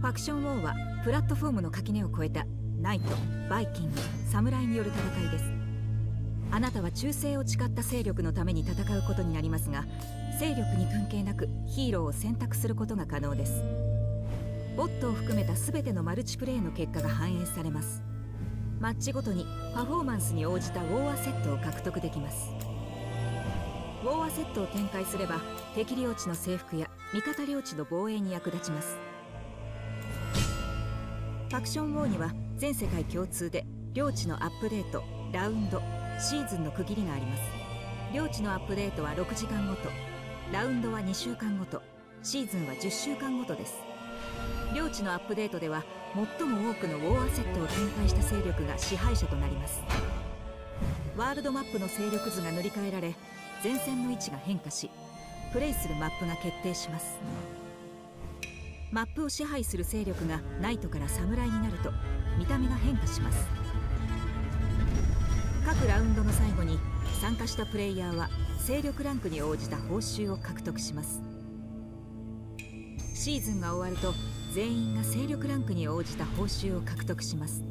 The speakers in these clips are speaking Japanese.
ファクションウォーはプラットフォームの垣根を越えたナイトバイキング侍による戦いです。あなたは忠誠を誓った勢力のために戦うことになりますが勢力に関係なくヒーローを選択することが可能です。ボットを含めた全てのマルチプレイの結果が反映されます。マッチごとにパフォーマンスに応じたウォーアセットを獲得できます。ウォーアセットを展開すれば敵領地の征服や味方領地の防衛に役立ちます。ファクションウォーには全世界共通で領地のアップデートラウンドシーズンの区切りがあります。領地のアップデートは6時間ごと。ラウンドは2週間ごと。シーズンは10週間ごとです。領地のアップデートでは最も多くのウォーアセットを展開した勢力が支配者となります。ワールドマップの勢力図が塗り替えられ前線の位置が変化しプレイするマップが決定します。マップを支配する勢力がナイトから侍になると見た目が変化します。各ラウンドの最後に参加したプレイヤーは勢力ランクに応じた報酬を獲得します。シーズンが終わると全員が勢力ランクに応じた報酬を獲得します。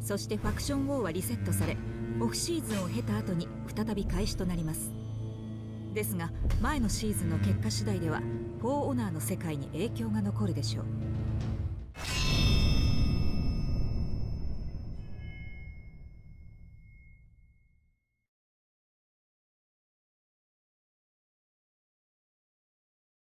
そしてファクションウォーはリセットされオフシーズンを経た後に再び開始となります。ですが前のシーズンの結果次第ではフォーオナーの世界に影響が残るでしょう。